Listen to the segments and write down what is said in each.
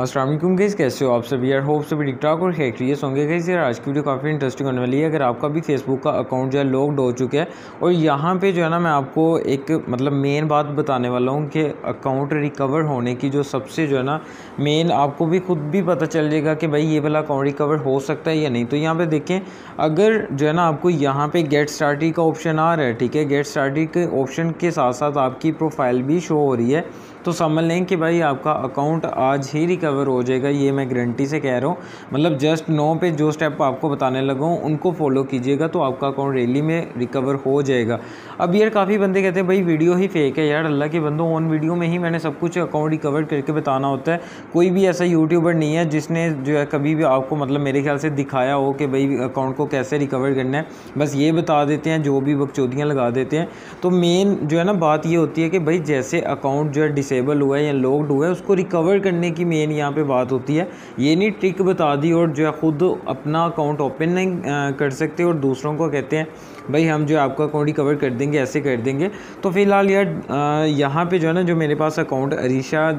असलम गईस कैसे हो आप सभी? यार होप सभी ठीक ठाक और खैरियत होंगे गई यार, आज की वीडियो काफ़ी इंटरेस्टिंग होने वाली है। अगर आपका भी फेसबुक का अकाउंट जो है लॉक्ड हो चुका है, और यहाँ पे जो है ना, मैं आपको एक मतलब मेन बात बताने वाला हूँ कि अकाउंट रिकवर होने की जो सबसे जो है ना मेन आपको भी खुद भी पता चल जाएगा कि भाई ये वाला अकाउंट रिकवर हो सकता है या नहीं। तो यहाँ पर देखें, अगर जो है ना, आपको यहाँ पर गेट स्टार्टी का ऑप्शन आ रहा है, ठीक है? गेट स्टार्टी के ऑप्शन के साथ साथ आपकी प्रोफ़ाइल भी शो हो रही है। तो समझ लें कि भाई आपका अकाउंट आज ही रिकवर हो जाएगा, ये मैं गारंटी से कह रहा हूँ। मतलब जस्ट नो पे जो स्टेप आपको बताने लगा हूँ उनको फॉलो कीजिएगा तो आपका अकाउंट रेली में रिकवर हो जाएगा। अब यार काफ़ी बंदे कहते हैं, भाई वीडियो ही फेक है यार, अल्लाह के बंदों ऑन वीडियो में ही मैंने सब कुछ अकाउंट रिकवर करके बताना होता है। कोई भी ऐसा यूट्यूबर नहीं है जिसने जो है कभी भी आपको मतलब मेरे ख्याल से दिखाया हो कि भाई अकाउंट को कैसे रिकवर करना है। बस ये बता देते हैं, जो भी बकचौदियाँ लगा देते हैं। तो मेन जो है ना बात ये होती है कि भाई जैसे अकाउंट जो है डिसेबल हुआ है या लोकड हुआ है, उसको रिकवर करने की मेन यहाँ पे बात होती है। ये नहीं ट्रिक बता दी और जो है ख़ुद अपना अकाउंट ओपन नहीं कर सकते और दूसरों को कहते हैं भाई, हम जो आपका अकाउंट रिकवर कर देंगे, ऐसे कर देंगे। तो फ़िलहाल यार यहाँ पे जो है ना, जो मेरे पास अकाउंट अरीशा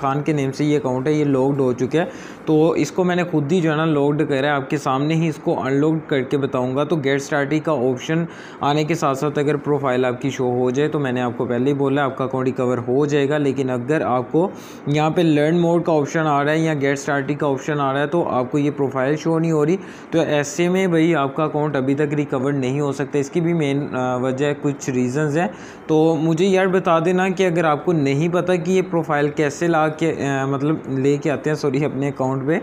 खान के नेम से ये अकाउंट है, ये लॉकड हो चुका है। तो इसको मैंने खुद ही जो है ना लॉकड करा है। आपके सामने ही इसको अनलॉकड करके बताऊँगा। तो गेट स्टार्टी का ऑप्शन आने के साथ साथ अगर प्रोफ़ाइल आपकी शो हो जाए तो मैंने आपको पहले ही बोला, आपका अकाउंट रिकवर हो जाएगा। लेकिन अगर आपको यहाँ पर लर्न मोड का ऑप्शन आ रहा है या गेट स्टार्टी का ऑप्शन आ रहा है तो आपको ये प्रोफ़ाइल शो नहीं हो रही। तो ऐसे में भाई, आपका अकाउंट अभी तक रिकवर नहीं हो सकता इसकी भी मेन वजह कुछ रीज़न्स हैं। तो मुझे यार बता देना कि अगर आपको नहीं पता कि ये प्रोफ़ाइल कैसे ला के मतलब ले के आते हैं सॉरी अपने अकाउंट पे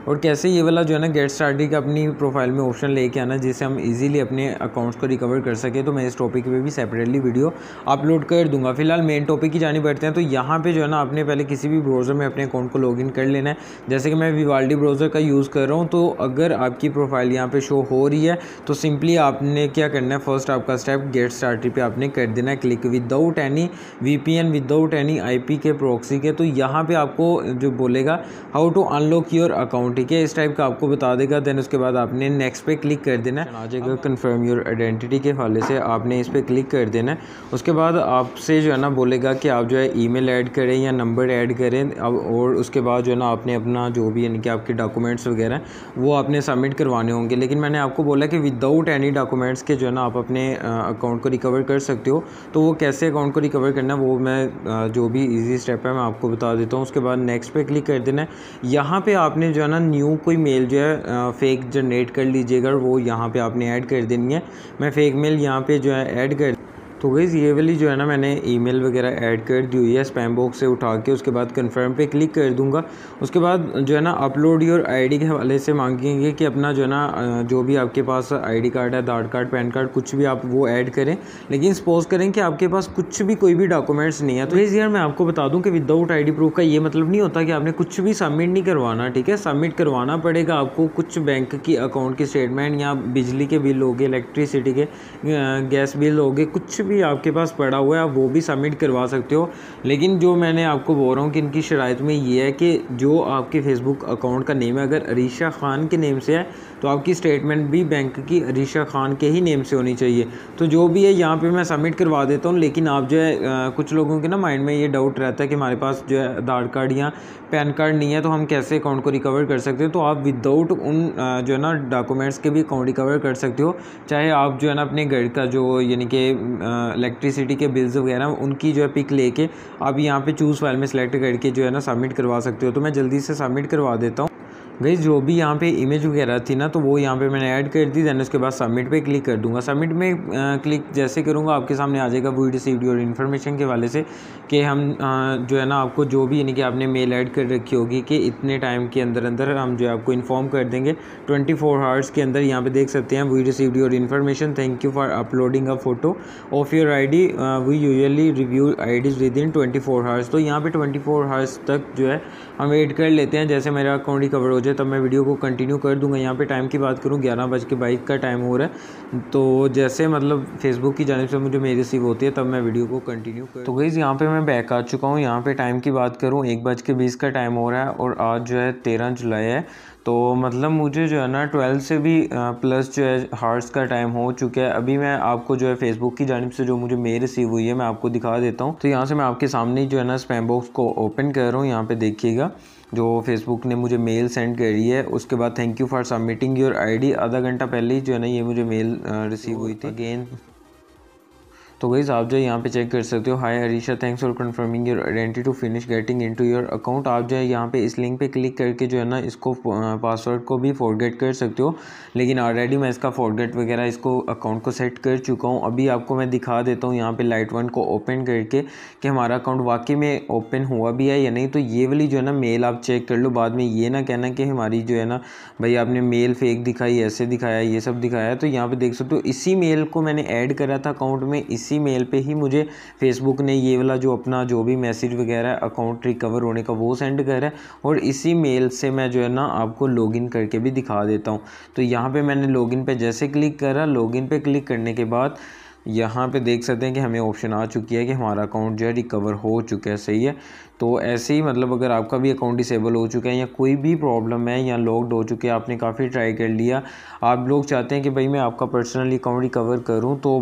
और कैसे ये वाला जो है ना गेट स्टार्टी का अपनी प्रोफ़ाइल में ऑप्शन लेके आना, जिससे हम इजीली अपने अकाउंट्स को रिकवर कर सके तो मैं इस टॉपिक पे भी सेपरेटली वीडियो अपलोड कर दूँगा। फ़िलहाल मेन टॉपिक की जानी बढ़ते हैं तो यहाँ पे जो है ना, आपने पहले किसी भी ब्राउज़र में अपने अकाउंट को लॉगिन कर लेना है। जैसे कि मैं विवाल्डी ब्राउज़र का यूज़ कर रहा हूँ तो अगर आपकी प्रोफ़ाइल यहाँ पर शो हो रही है तो सिंपली आपने क्या करना है फ़र्स्ट आपका स्टेप गेट स्टार्टी पर आपने कर देना है। Click without any VPN without any IP के प्रोक्सी के तो यहाँ पर आपको जो बोलेगा how to unlock your account ठीक है इस टाइप का आपको बता देगा देन उसके बाद आपने नेक्स्ट पे क्लिक कर देना। है आ जाएगा कन्फर्म योर आइडेंटिटी के हवाले से आपने इस पर क्लिक कर देना। है उसके बाद आपसे जो है ना बोलेगा कि आप जो है ईमेल ऐड करें या नंबर ऐड करें। अब और उसके बाद जो है ना आपने अपना जो भी यानी कि आपके डॉक्यूमेंट्स वगैरह वो आपने सबमिट करवाने होंगे। लेकिन मैंने आपको बोला कि विदाउट एनी डॉक्यूमेंट्स के जो है ना आप अपने अकाउंट को रिकवर कर सकते हो। तो वो कैसे अकाउंट को रिकवर करना है वो मैं जो भी ईजी स्टेप है मैं आपको बता देता हूँ। उसके बाद नेक्स्ट पे क्लिक कर देना। है यहाँ पे आपने जो है ना न्यू कोई मेल जो है फेक जनरेट कर लीजिएगा वो यहाँ पे आपने ऐड कर देनी है। मैं फेक मेल यहाँ पे जो है ऐड कर तो गई ये वाली जो है ना मैंने ईमेल वगैरह ऐड कर दी हुई है स्पैम बॉक्स से उठा के, उसके बाद कंफर्म पे क्लिक कर दूँगा। उसके बाद जो है ना अपलोड योर आईडी के हवाले से मांगेंगे कि अपना जो है ना जो भी आपके पास आईडी कार्ड है, आधार कार्ड पैन कार्ड कुछ भी आप वो ऐड करें। लेकिन सपोज़ करें कि आपके पास कुछ भी कोई भी डॉक्यूमेंट्स नहीं है। तो इस यार मैं आपको बता दूँ कि विदाउट आईडी प्रूफ का ये मतलब नहीं होता कि आपने कुछ भी सबमिट नहीं करवाना, ठीक है? सबमिट करवाना पड़ेगा आपको कुछ बैंक की अकाउंट की स्टेटमेंट या बिजली के बिल हो गए इलेक्ट्रिसिटी के गैस बिल हो गए, कुछ भी आपके पास पड़ा हुआ है, आप वो भी सबमिट करवा सकते हो। लेकिन जो मैंने आपको बोल रहा हूँ कि इनकी शराइत में ये है कि जो आपके फेसबुक अकाउंट का नेम है, अगर अरीशा ख़ान के नेम से है तो आपकी स्टेटमेंट भी बैंक की अरीशा ख़ान के ही नेम से होनी चाहिए। तो जो भी है, यहाँ पर मैं सबमिट करवा देता हूँ, लेकिन आप जो है कुछ लोगों के ना माइंड में ये डाउट रहता है कि हमारे पास जो है आधार कार्ड या पैन कार्ड नहीं है तो हम कैसे अकाउंट को रिकवर कर सकते हैं? तो आप विदाउट उन जो है ना डॉक्यूमेंट्स के भी अकाउंट रिकवर कर सकते हो। चाहे आप जो है ना अपने घर का जो, यानी कि इलेक्ट्रिसिटी के बिल्स वगैरह, उनकी जो है पिक लेके आप यहाँ पे चूज़ फ़ाइल में सेलेक्ट करके जो है ना सबमिट करवा सकते हो। तो मैं जल्दी से सबमिट करवा देता हूँ। गई, जो भी यहाँ पे इमेज वगैरह थी ना तो वो यहाँ पे मैंने ऐड कर दी दैन उसके बाद सबमिट पे क्लिक कर दूँगा। सबमिट में क्लिक जैसे करूँगा, आपके सामने आ जाएगा वीडियो सी और इन्फॉर्मेशन के वाले से कि हम जो है ना, आपको जो भी यानी कि आपने मेल ऐड कर रखी होगी कि इतने टाइम के अंदर अंदर हम जो है आपको इन्फॉर्म कर देंगे। ट्वेंटी फोर आवर्स के अंदर यहाँ पर देख सकते हैं वीडियो सी वीडियो और information thank you for uploading a photo of your I D we usually review I Ds within twenty four hours तो यहाँ पर ट्वेंटी फोर आवर्स तक जो है, हम वेट कर लेते हैं। जैसे मेरा अकाउंट रिकवर हो जाए तब मैं वीडियो को कंटिन्यू कर दूँगा। यहाँ पे टाइम की बात करूँ, ग्यारह बज के बाइक का टाइम हो रहा है। तो जैसे मतलब फेसबुक की जानब से मुझे मेरी रिसीव होती है, तब मैं वीडियो को कंटिन्यू कर तो गई यहाँ पर मैं बैक आ चुका हूँ। यहाँ पर टाइम की बात करूँ, एक बज के बीस का टाइम हो रहा है और आज जो है तेरह जुलाई है। तो मतलब मुझे जो है ना ट्वेल्थ से भी प्लस जो है हार्स का टाइम हो चुका है। अभी मैं आपको जो है फेसबुक की जानब से जो मुझे मेल रिसीव हुई है, मैं आपको दिखा देता हूँ। तो यहाँ से मैं आपके सामने जो है ना स्पैम बॉक्स को ओपन कर रहा हूँ। यहाँ पे देखिएगा, जो फेसबुक ने मुझे मेल सेंड करी है। उसके बाद thank you for submitting your ID आधा घंटा पहले ही जो है ना ये मुझे मेल रिसीव हुई थी। अगेन तो गई आप जो यहाँ पे चेक कर सकते हो। Hi Harisha thanks for confirming your identity to finish getting into your account आप जो है यहाँ पे इस लिंक पे क्लिक करके जो है ना, इसको पासवर्ड को भी फॉरगेट कर सकते हो। लेकिन ऑलरेडी मैं इसका फॉरगेट वगैरह इसको अकाउंट को सेट कर चुका हूँ। अभी आपको मैं दिखा देता हूँ यहाँ पर लाइट वन को ओपन करके कि हमारा अकाउंट वाकई में ओपन हुआ भी है या नहीं। तो ये वाली जो है ना मेल आप चेक कर लो। बाद में ये ना कहना कि हमारी जो है ना, भाई आपने मेल फेक दिखाई, ऐसे दिखाया, ये सब दिखाया। तो यहाँ पर देख सकते हो, इसी मेल को मैंने ऐड करा था अकाउंट में, इसी इसी मेल पे ही मुझे फेसबुक ने ये वाला जो अपना जो भी मैसेज वगैरह अकाउंट रिकवर होने का वो सेंड करा है और इसी मेल से मैं जो है ना आपको लॉगिन करके भी दिखा देता हूँ। तो यहाँ पे मैंने लॉगिन पे जैसे क्लिक करा लॉगिन पे क्लिक करने के बाद यहाँ पे देख सकते हैं कि हमें ऑप्शन आ चुकी है कि हमारा अकाउंट जो है रिकवर हो चुका है, सही है? तो ऐसे ही मतलब अगर आपका भी अकाउंट डिसेबल हो चुका है या कोई भी प्रॉब्लम है या लॉकड हो चुके हैं, आपने काफ़ी ट्राई कर लिया। आप लोग चाहते हैं कि भाई मैं आपका पर्सनली अकाउंट रिकवर करूँ तो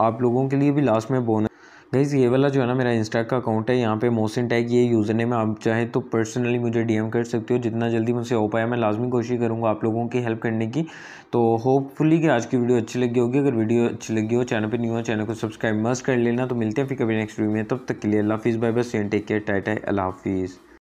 आप लोगों के लिए भी लास्ट में बोनस गाइज़ ये वाला जो है ना मेरा इंस्टा का अकाउंट है, यहाँ पे मोसिन टैग ये यूज़र नेम आप चाहे तो पर्सनली मुझे डीएम कर सकते हो, जितना जल्दी मुझसे हो पाया मैं लाजमी कोशिश करूँगा आप लोगों की हेल्प करने की। तो होपफुली कि आज की वीडियो अच्छी लगी होगी, अगर वीडियो अच्छी लगी हो चैनल पर न्यू हो चैनल को सब्सक्राइब मस्ट कर लेना। तो मिलते हैं फिर कभी नेक्स्ट वीडियो में, तब तक के लिए अल्लाह हाफिज़ बाय बस टेक केयर टाटा, अल्लाह हाफिज़।